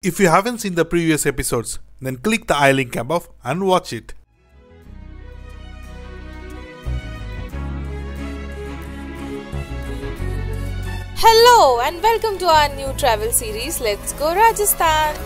If you haven't seen the previous episodes, then click the I link above and watch it. Hello and welcome to our new travel series Let's Go Rajasthan.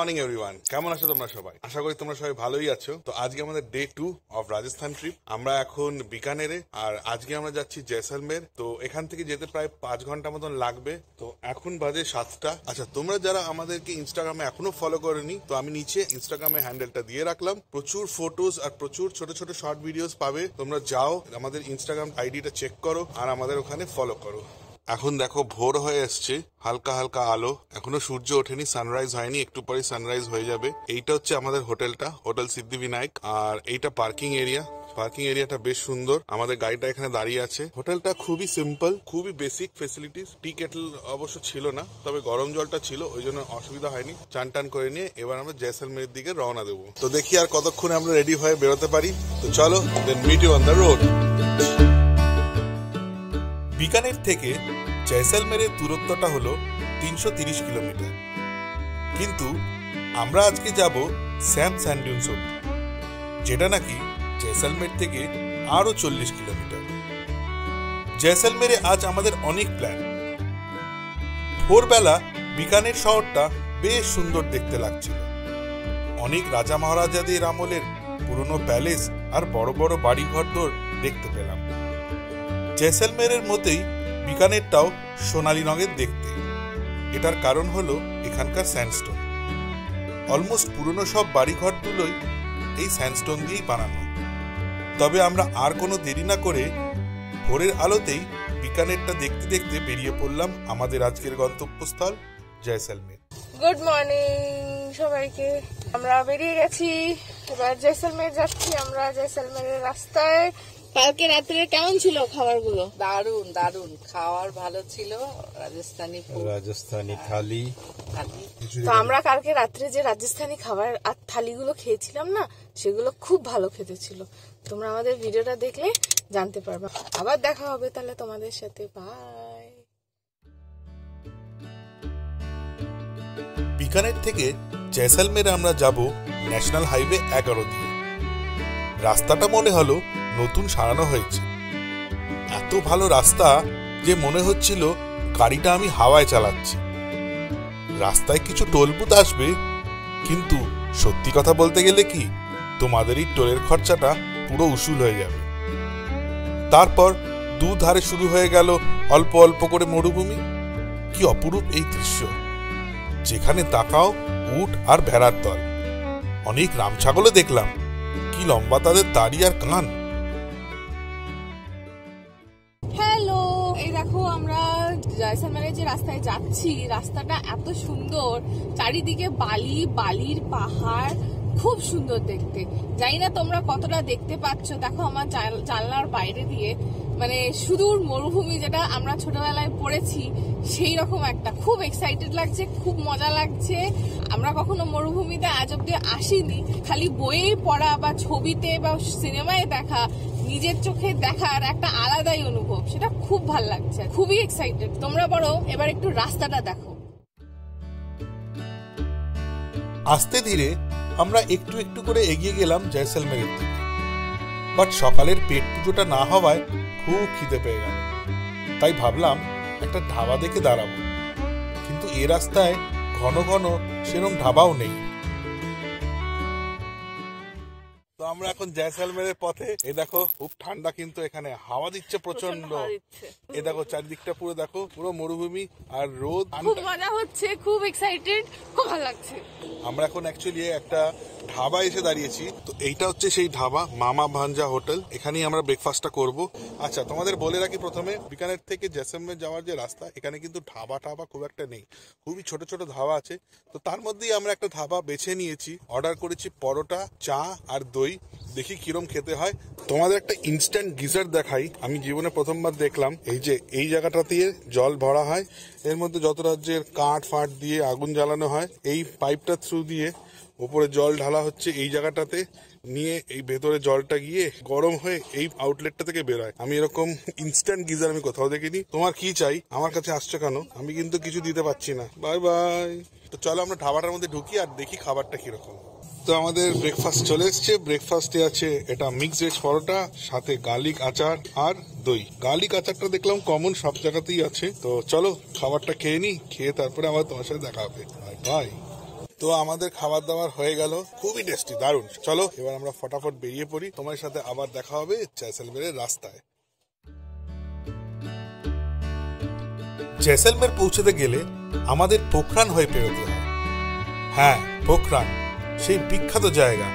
Morning, everyone. কেমন আছো তোমরা সবাই? আশা করি তোমরা সবাই ভালোই আছো। তো আজকে আমাদের day two of Rajasthan trip আমরা এখন বিকানেরে, আর আজকে আমরা যাচ্ছি জয়সলমের তো এখান থেকে যেতে প্রায় পাঁচ ঘণ্টা মতন লাগবে। তো এখন বাজে সাতটা। আচ্ছা তোমরা যারা আমাদেরকে ইনস্টাগ্রামে এখনও ফলো করেনি, তো আমি নিচে ইনস্টাগ্রামে হ্যান্ডেলটা দিয়ে রাখলাম। প্রচুর ফটোজ আর প্রচুর ছোট ছোট শর্ট ভিডিওস পাবে। তোমরা যাও, আমাদের ইনস্টাগ্রাম আইডিটা চেক করো, আর আমাদের ওখানে ফলো করো। এখন দেখো ভোর হয়ে এসছে, হালকা হালকা আলো। এখনও সূর্য ওঠেনি সানরাইজ হয়নি, একটু পরে সানরাইজ হয়ে যাবে। এইটা হচ্ছে আমাদের হোটেলটা, হোটেল সিদ্ধি বিনায়ক আর এইটা পার্কিং এরিয়া পার্কিং এরিয়াটা বেশ সুন্দর। আমাদের গাড়িটা এখানে দাঁড়িয়ে আছে। হোটেলটা খুবই সিম্পল খুবই বেসিক ফেসিলিটিস টি কেটল অবশ্য ছিল না, তবে গরম জলটা ছিল, ওই জন্য অসুবিধা হয়নি। চান টান করে নিয়ে এবার আমরা জয়সলমেরের দিকে রওনা দেবো। তো দেখি আর কতক্ষণে আমরা রেডি হয়ে বেরোতে পারি। তো চলো then meet you on the road Bikaner থেকে জয়সলমেরের দূরত্বটা হলো তিনশো কিলোমিটার। কিন্তু আমরা আজকে যাব স্যাম স্যান্ডিউন্স অব্দি যেটা নাকি জয়সলমের থেকে আরও চল্লিশ কিলোমিটার। জয়সলমেরে আজ আমাদের অনেক প্ল্যান ভোরবেলা বিকানের শহরটা বেশ সুন্দর দেখতে লাগছিল। অনেক রাজা মহারাজাদের আমলের পুরনো প্যালেস আর বড় বড় বাড়িঘর দেখতে পেলাম। জয়সলমেরের মতোই বিকানেরটাও সোনালী রঙের দেখতে। এটার কারণ হলো এখানকার স্যান্ডস্টোন অলমোস্ট পুরনো সব বাড়িঘরগুলোই এই স্যান্ডস্টোন দিয়েই বানানো। তবে আমরা আর কোনো দেরি না করে ভোরের আলোতেই বিকানেরটা দেখতে দেখতে বেরিয়ে পড়লাম আমাদের আজকের গন্তব্যস্থল জয়সলমের গুড মর্নিং সবাইকে। আমরা বেরিয়ে গেছি। এবার জয়সলমের যাচ্ছি আমরা জয়সলমেরের রাস্তায়। কালকে রাত্রে কেমন ছিল খাবারগুলো? দারুণ দারুণ খাওয়ার ভালো ছিল রাজস্থানি রাজস্থানি থালি। থালি। তো আমরা কালকে রাত্রে যে রাজস্থানি খাবার আর থালিগুলো খেয়েছিলাম না সেগুলো খুব ভালো খেতে ছিল। তোমরা আমাদের ভিডিওটা দেখলে জানতে পারবে। আবার দেখা হবে তাহলে তোমাদের সাথে। বাই বিকানের থেকে জয়সলমেরে আমরা যাব ন্যাশনাল হাইওয়ে এগারো দিয়ে। রাস্তাটা মনে হলো নতুন সারানো হয়েছে। এত ভালো রাস্তা যে মনে হচ্ছিল গাড়িটা আমি হাওয়ায় চালাচ্ছি। রাস্তায় কিছু টোলবুত আসবে, কিন্তু সত্যি কথা বলতে গেলে কি তোমাদের এই টোলের খরচাটা পুরো উসুল হয়ে যাবে। তারপর দুধারে শুরু হয়ে গেল অল্প অল্প করে মরুভূমি। কি অপরূপ এই দৃশ্য, যেখানে তাকাও উট আর ভেড়ার দল। অনেক রাম ছাগলও দেখলাম, কি লম্বা তাদের দাড়ি আর কান। রাস্তায় যাচ্ছি রাস্তাটা এত সুন্দর চারিদিকে বালি বালির পাহাড় খুব সুন্দর দেখতে। জানি না তোমরা কতটা দেখতে পাচ্ছ। দেখো আমার জানলার বাইরে দিয়ে মানে সুদূর মরুভূমি যেটা আমরা ছোটবেলায় পড়েছি, সেই রকম একটা। খুব এক্সাইটেড লাগছে, খুব মজা লাগছে। আমরা কখনো মরুভূমিতে আজ অব্দি আসিনি। খালি বইয়ে পড়া বা ছবিতে বা সিনেমায় দেখা, নিজের চোখে দেখার একটা আলাদাই অনুভব। সেটা খুব ভালো লাগছে। খুবই এক্সাইটেড তোমরা বরং এবার একটু রাস্তাটা দেখো। আস্তে ধীরে আমরা একটু একটু করে এগিয়ে গেলাম জয়সলমেরের দিকে। বাট সকালের পেট পুজোটা না হওয়ায় খুব খিদে পেয়ে গেল। তাই ভাবলাম একটা ধাবা দেখে দাঁড়াবো। কিন্তু এ রাস্তায় ঘন ঘন সেরম ধাবাও নেই। আমরা এখন জয়সালমেরের পথে। এই দেখো খুব ঠান্ডা কিন্তু এখানে। হাওয়া দিচ্ছে প্রচণ্ড এ দেখো চারিদিকটা পুরো দেখো পুরো মরুভূমি আর রোদ। খুব মজা হচ্ছে খুব এক্সাইটেড খুব ভালো লাগছে। আমরা এখন অ্যাকচুয়ালি একটা ধাবা এসে দাঁড়িয়েছি। তো এইটা হচ্ছে সেই ধাবা মামা ভাঞ্জা হোটেল। এখানেই আমরা ব্রেকফাস্টটা করব। আচ্ছা তোমাদের বলে রাখি প্রথমে বিকানের থেকে জেসেমে যাওয়ার যে রাস্তা এখানে কিন্তু ধাবা টাবা খুব একটা নেই। খুবই ছোট ছোট ধাবা আছে। তো তার মধ্যেই আমরা একটা ধাবা বেছে নিয়েছি। অর্ডার করেছি পরোটা চা আর দই। দেখি কিরম খেতে হয়। তোমাদের একটা ইনস্ট্যান্ট গিজার দেখাই। আমি জীবনে প্রথমবার দেখলাম, এই যে এই জায়গাটা দিয়ে জল ভরা হয়, এর মধ্যে যত রাজ্যের কাঠ ফাট দিয়ে আগুন জ্বালানো হয়, এই পাইপটা থ্রু দিয়ে উপরে জল ঢালা হচ্ছে এই জায়গাটাতে, নিয়ে এই ভেতরে জলটা গিয়ে গরম হয়ে এই আউটলেটটা থেকে বেরোয়। আমি এরকম ইনস্ট্যান্ট গিজার আমি কোথাও দেখিনি। তোমার কি চাই? আমার কাছে আসছো কেন? আমি কিন্তু কিছু দিতে পারছি না। বাই বাই তো চলো আমরা ধাবাটার মধ্যে ঢুকি আর দেখি খাবারটা কীরকম তো আমাদের ব্রেকফাস্ট চলে এসছে। ব্রেকফাস্টে আছে এটা মিক্স ভেজ পরোটা, সাথে গার্লিক আচার আর দই। গার্লিক আচারটা দেখলাম কমন সব জায়গাতেই আছে। তো চলো খাবারটা খেয়ে নি খেয়ে তারপরে আবার তোমার সাথে দেখা হবে। বাই তো আমাদের খাবার দাবার হয়ে গেল। খুবই টেস্টি দারুণ। চলো এবার আমরা ফটাফট বেরিয়ে পড়ি। তোমার সাথে আবার দেখা হবে জয়সলমেরের রাস্তায়। জয়সলমের পৌঁছতে গেলে আমাদের পোখরান হয়ে পেরোতে হয়। হ্যাঁ পোখরান। সেই বিখ্যাত জায়গা,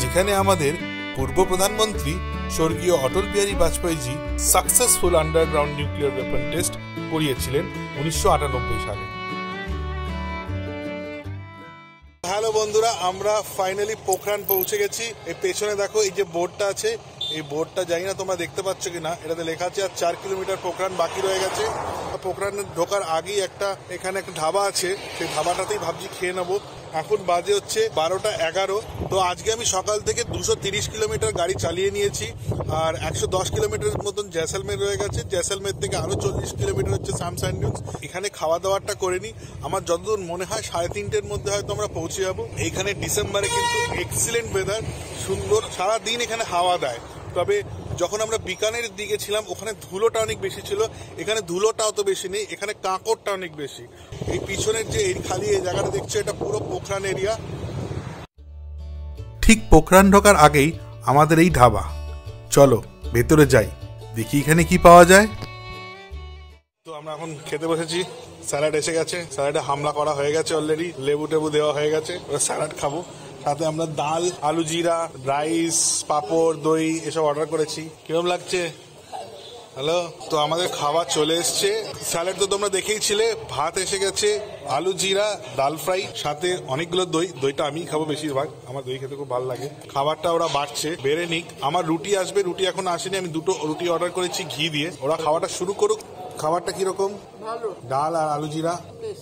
যেখানে আমাদের পূর্ব প্রধানমন্ত্রী স্বর্গীয় Atal Bihari Vajpayeeji successful underground nuclear weapon test করিয়েছিলেন উনিশশো আটানব্বই সালে। হ্যালো বন্ধুরা, আমরা ফাইনালি পোখরান পৌঁছে গেছি। এই পেছনে দেখো, এই যে বোর্ডটা আছে, এই বোর্ডটা জানি না তোমরা দেখতে পাচ্ছ কিনা, এটাতে লেখা আছে আর চার কিলোমিটার পোখরান বাকি রয়ে গেছে। পোখরানে ঢোকার আগেই একটা, এখানে একটা ধাবা আছে, সেই ধাবাটাতেই ভাবছি খেয়ে নেব। এখন বাজে হচ্ছে বারোটা এগারো। তো আজকে আমি সকাল থেকে দুশো তিরিশ কিলোমিটার গাড়ি চালিয়ে নিয়েছি আর একশো দশ কিলোমিটার মতন জয়সলমের রয়ে গেছে। জয়সলমের থেকে আরও চল্লিশ কিলোমিটার হচ্ছে স্যামসান্ডুন্স এখানে খাওয়া দাওয়াটা করে নিই। আমার যতদূর মনে হয় সাড়ে তিনটের মধ্যে হয়তো আমরা পৌঁছে যাব। এইখানে ডিসেম্বরে কিন্তু এক্সিলেন্ট ওয়েদার সুন্দর সারা দিন এখানে হাওয়া দেয়। তবে যখন আমরা বিকানের দিকে ছিলাম ওখানে ধুলোটা অনেক বেশি ছিল। এখানে ধুলোটা অত বেশি নেই এখানে কাঁকড়টা অনেক বেশি। এই পিছনের যে এই খালি এই জায়গাটা দেখছ এটা পুরো পোখরান এরিয়া। ঠিক পোখরান ঢোকার আগেই আমাদের এই ধাবা। চলো ভেতরে যাই। দেখি এখানে কি পাওয়া যায়। তো আমরা এখন খেতে বসেছি। স্যালাড এসে গেছে। স্যালাডে হামলা করা হয়ে গেছে অলরেডি। লেবু টেবু দেওয়া হয়ে গেছে। স্যালাড খাব। সাথে আমরা ডাল আলু জিরা, রাইস, পাপড়, দই এসব অর্ডার করেছি। কিরম লাগছে? হ্যালো তো আমাদের খাবার চলে এসছে। স্যালাড তো তোমরা দেখেইছিলে ভাত এসে গেছে, আলু জিরা, ডাল ফ্রাই, সাথে অনেকগুলো দই। দইটা আমি খাব বেশিরভাগ। আমার দই খেতে খুব ভালো লাগে। খাবারটা ওরা বাড়ছে, বেড়ে নিক। আমার রুটি আসবে, রুটি এখন আসেনি। আমি দুটো রুটি অর্ডার করেছি ঘি দিয়ে। ওরা খাওয়াটা শুরু করুক। খাবারটা কিরকম ডাল আর আলু জিরা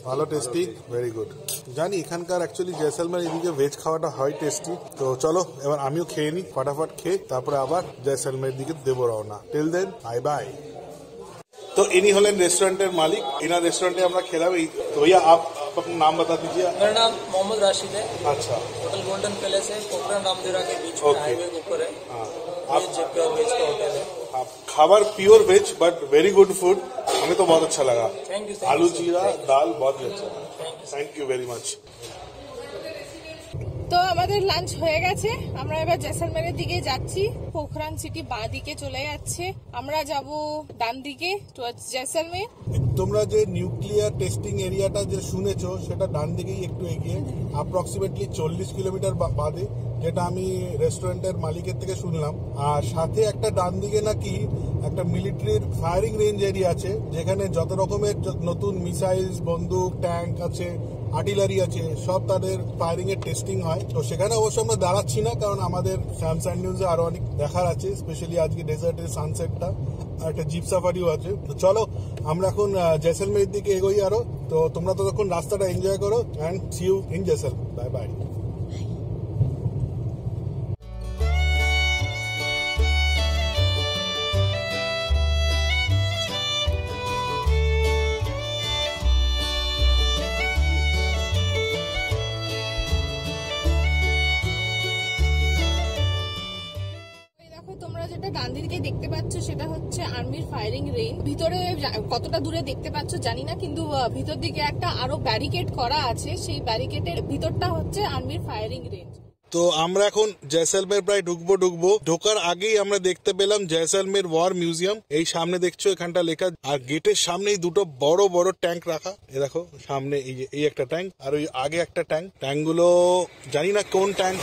ভালো টেস্টি ভেরি গুড জানি এখানকার অ্যাকচুয়ালি জয়সলমের এদিকে ভেজ খাওয়াটা হয় টেস্টি তো চলো এবার আমিও খেয়ে নিই ফটাফট খেয়ে তারপরে আবার জয়সলমের দিকে দেবো রওনা টিল দেন বাই বাই तो इन्हीं हॉलैंड रेस्टोरेंट के मालिक इना रेस्टोरेंट में हमरा खेला भाई तो भैया आप आप अपना नाम बता दीजिए मेरा नाम मोहम्मद राशिद है अच्छा होटल गोल्डन पैलेस है पोखरा रामदेवरा के बीच में Okay. हाईवे के ऊपर है हाँ वेज प्योर वेज का होटल है आप खाबर pure veg but very good food हमें तो बहुत अच्छा लगा। आलू जीरा दाल बहुत ही अच्छा थैंक यू वेरी मच তো আমাদের লাঞ্চ হয়ে গেছে। আমরা এবার জেসলমেরের দিকে যাচ্ছি। পোখরান সিটি বাঁ দিকে চলে যাচ্ছে। আমরা যাব ডান দিকে towards জেসলমের। তোমরা যে নিউক্লিয়ার টেস্টিং এরিয়াটা যে শুনেছো সেটা ডান দিকেই একটু এগিয়ে। অ্যাপ্রক্সিমেটলি চল্লিশ কিলোমিটার বা- বাদে যেটা আমি রেস্টুরেন্টের মালিকের থেকে শুনলাম। আর সাথে একটা ডান দিকে নাকি একটা মিলিটারির ফায়ারিং রেঞ্জ এরিয়া আছে যেখানে যত রকমের নতুন মিসাইলস বন্দুক ট্যাঙ্ক আছে আর্টিলারি আছে, সব তাদের ফায়ারিং এর টেস্টিং হয়। তো সেখানে অবশ্য আমরা দাঁড়াচ্ছি না, কারণ আমাদের স্যামসাং নিউজে আরও অনেক দেখার আছে স্পেশালি আজকে ডেজার্টের সানসেটটা একটা জিপ সাফারিও আছে। তো চলো, আমরা এখন জয়সলমের দিকে এগোই আরও। তো তোমরা ততক্ষণ রাস্তাটা এনজয় করো and see you in Jaisal bye bye দেখতে পাচ্ছ সেটা হচ্ছে আর্মির ফায়ারিং রেঞ্জ ভিতরে কতটা দূরে দেখতে পাচ্ছ জানি না, কিন্তু ভিতর দিকে একটা আরও ব্যারিকেড করা আছে। সেই ব্যারিকেডের ভিতরটা হচ্ছে আর্মির ফায়ারিং রেঞ্জ তো আমরা এখন জয়সলমের প্রায় ঢুকবো ঢুকবো। ঢোকার আগেই আমরা দেখতে পেলাম জয়সলমের ওয়ার মিউজিয়াম এই সামনে দেখছ এখানটা লেখা। আর গেটের সামনেই দুটো বড় বড় ট্যাঙ্ক রাখা। এ দেখো, সামনে এই এই একটা ট্যাঙ্ক আর ওই আগে একটা ট্যাঙ্ক ট্যাঙ্কগুলো জানি না কোন ট্যাঙ্ক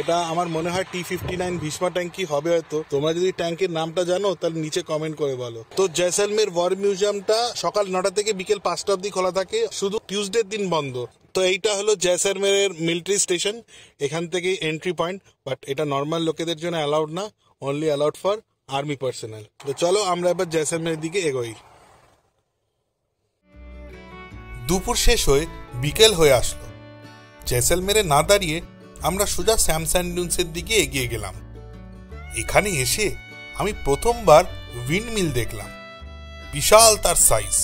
এটা আমার মনে হয় টি ফিফটি নাইন ভীষ্মা ট্যাঙ্কি হবে হয়তো। তোমরা যদি ট্যাঙ্কের নামটা জানো, তাহলে নিচে কমেন্ট করে বলো। তো জয়সলমের ওয়ার মিউজিয়ামটা সকাল নটা থেকে বিকেল পাঁচটা অবধি খোলা থাকে। শুধু টিউসডের দিন বন্ধ। তো এইটা হলো জয়সলমেরের মিলিটারি স্টেশন এখান থেকে এন্ট্রি পয়েন্ট বাট এটা নর্মাল লোকেদের জন্য অ্যালাউড না। Only allowed for army personnel তো চলো আমরা এবার জয়সলমেরের দিকে এগোই। দুপুর শেষ হয়ে বিকেল হয়ে আসলো। জয়সলমেরে না দাঁড়িয়ে আমরা সোজা স্যামস্যান্ডুন্সের দিকে এগিয়ে গেলাম। এখানে এসে আমি প্রথমবার উইন্ডমিল দেখলাম। বিশাল তার সাইজ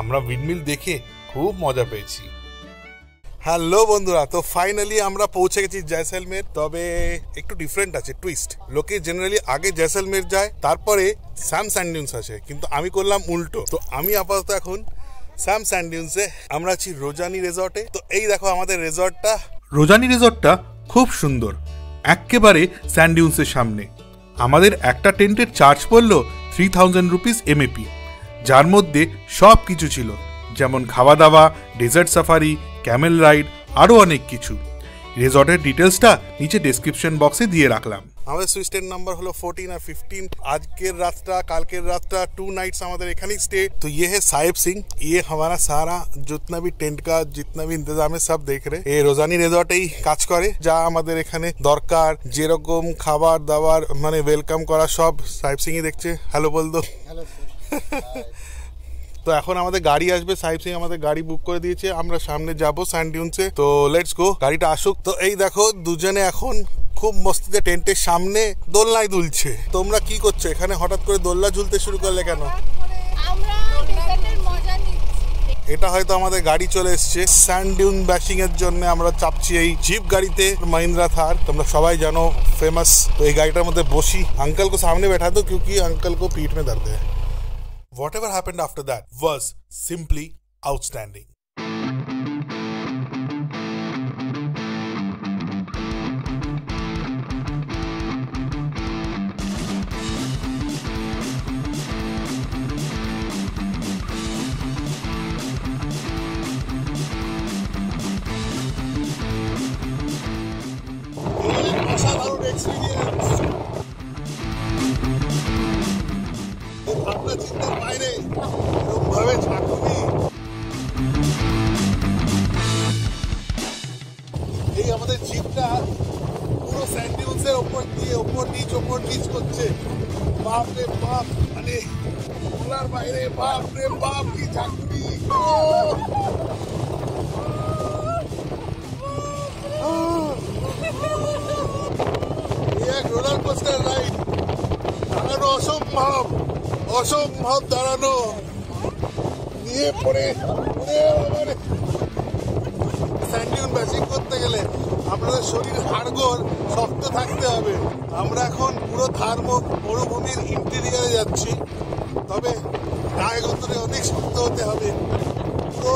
আমরা উইন্ডমিল দেখে খুব মজা পেয়েছি। হ্যালো বন্ধুরা, তো ফাইনালি আমরা পৌঁছে গেছি জয়সলমের তবে একটু ডিফারেন্ট আছে টুইস্ট লোকে জেনারেলি আগে জয়সলমের যায়, তারপরে স্যাম স্যান্ডিউন্স আছে কিন্তু আমি করলাম উল্টো। তো আমি আপাতত এখন স্যাম স্যান্ডিউন্সে আমরা আছি রোজানি রেজর্টে তো এই দেখো আমাদের রেজর্টটা রোজানি রিসর্টটা খুব সুন্দর একেবারে স্যান্ডিউন্সের সামনে। আমাদের একটা টেন্টের চার্জ পড়ল থ্রি থাউজেন্ড রুপিস এমএপি যার মধ্যে সব কিছু ছিল, যেমন খাওয়া দাওয়া ডেজার্ট সাফারি ক্যামেল রাইড আরও অনেক কিছু। রিসর্টের ডিটেলসটা নিচে ডিসক্রিপশন বক্সে দিয়ে রাখলাম। আমাদের সুইস্টের নাম্বার হলো ফোরটিন আর ফিফটিন আজকের রাতটা কালকের রাতটা টু নাইটস আমাদের এখানেই স্টেট তো ইয়ে হে সাহেব সিং ইয়ে হামারা সারা জিতনা বি টেন্ট কাজ জিতনা বি इंतजाम সব দেখ রে। এ রোজানি रोजानी রেজর্টেই কাজ করে যা আমাদের এখানে দরকার যেরকম খাবার দাবার মানে ওয়েলকাম করা সব। সাহেব সিংই দেখছে। হ্যালো বল দো হ্যালো তো এখন আমাদের গাড়ি আসবে সাহেব সিং আমাদের গাড়ি বুক করে দিয়েছে আমরা সামনে যাব স্যান্ডিউন্সে তো লেটস গো গাড়িটা আসুক তো এই দেখো দুজনে এখন খুব মস্তিতে টেন্টের সামনে দোলনায় দুলছে তোমরা কি করছো এখানে হঠাৎ করে দোলনা ঝুলতে শুরু করলে কেন আমরা ডেজার্টের মজা নিচ্ছি এটা হয়তো আমাদের গাড়ি চলে এসছে স্যান্ড ডিউন ব্যাশিং এর জন্য আমরা চাপছি এই জিপ গাড়িতে মহিন্দ্রা থার তোমরা সবাই জানো फेमस তো এই গাড়িটার মধ্যে বসি अंकल को सामने बैठा दो क्योंकि अंकल को पीठ में दर्द है whatever happened after that was simply outstanding মানে বলার অসম্ভব অসম্ভব দাঁড়ানো। নিয়ে পড়ে স্যান্ডিউন ব্যাচিং করতে গেলে। আপনাদের শরীর হাড়গোড় শক্ত থাকতে হবে। আমরা এখন পুরো থার্ম মরুভূমির ইন্টেরিয়ারে যাচ্ছি। তবে গায়ে অনেক শক্ত হতে হবে। তো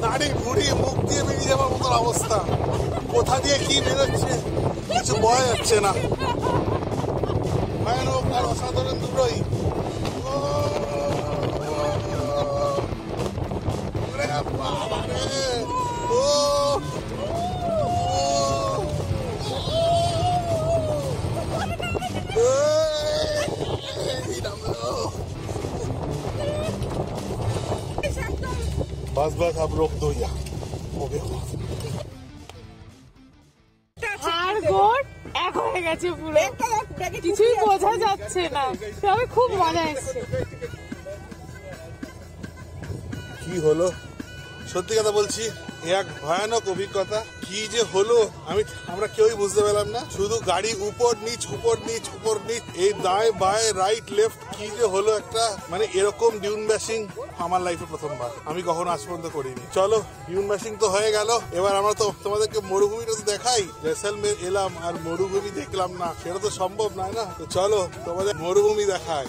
নাড়ি ভুড়ি মুখ দিয়ে বেরিয়ে যাওয়ার মতো অবস্থা। কোথা দিয়ে কি বেরোচ্ছে কিছু বোঝা যাচ্ছে না। ভয়ানক আর অসাধারণ দুটোই। बस बस अब रोक दो या हो गया হাড় গোড় এক হয়ে গেছে পুরো কিছুই বোঝা যাচ্ছে না তবে খুব মজা এসছে কি হলো সত্যি কথা বলছি এ এক ভয়ানক অভিজ্ঞতা কি যে হলো, আমি, আমরা কেউই বুঝতে পারলাম না। শুধু গাড়ি উপর নিচ উপর নিচ উপর নিচ, এই দায়, বায় রাইট লেফট কি যে হলো একটা মানে এরকম ডিউন ব্যাশিং আমার লাইফে প্রথমবার। আমি কখনো আজ পর্যন্ত করিনি। চলো ডিউন ব্যাশিং তো হয়ে গেল। এবার আমরা তো তোমাদেরকে মরুভূমিটা তো দেখাই। জেসলমের এলাম আর মরুভূমি দেখলাম না। সেটা তো সম্ভব নয় না? তো চলো, তোমাদের মরুভূমি দেখায়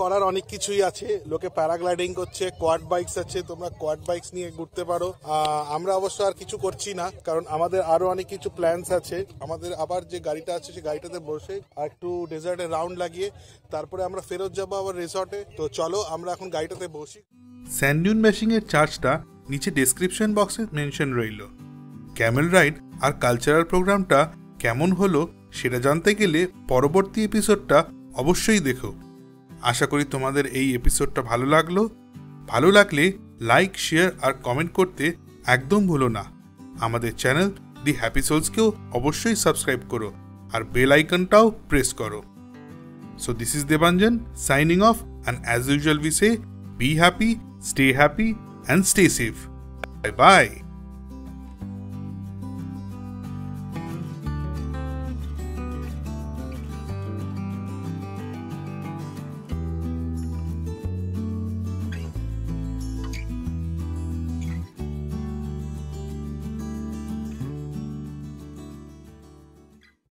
করার অনেক কিছুই আছে। লোকে প্যারাগ্লাইডিং করছে কোয়াড বাইকস আছে, তোমরা কোয়াড বাইকস নিয়ে ঘুরতে পারো। আমরা অবশ্য আর কিছু করছি না, কারণ আমাদের আরও অনেক কিছু প্ল্যানস আছে। আমাদের আবার যে গাড়িটা আছে, সেই গাড়িটাতে বসে আর একটু ডেজার্টে রাউন্ড লাগিয়ে তারপরে আমরা ফেরত যাব আবার রিসর্টে তো চলো, আমরা এখন গাড়িটাতে বসি। স্যান্ডিউন ম্যাশিংয়ের চার্জটা নিচে ডেসক্রিপশন বক্সে মেনশন রইল। ক্যামেল রাইড আর কালচারাল প্রোগ্রামটা কেমন হলো, সেটা জানতে গেলে পরবর্তী এপিসোডটা অবশ্যই দেখো। আশা করি তোমাদের এই এপিসোডটা ভালো লাগল ভালো লাগলে লাইক শেয়ার আর কমেন্ট করতে একদম ভুলো না আমাদের চ্যানেল দি হ্যাপি সোলসকেও অবশ্যই সাবস্ক্রাইব করো আর বেল আইকনটাও প্রেস করো so this is Debanjan signing off and as usual we say be happy stay happy and stay safe. Bye bye.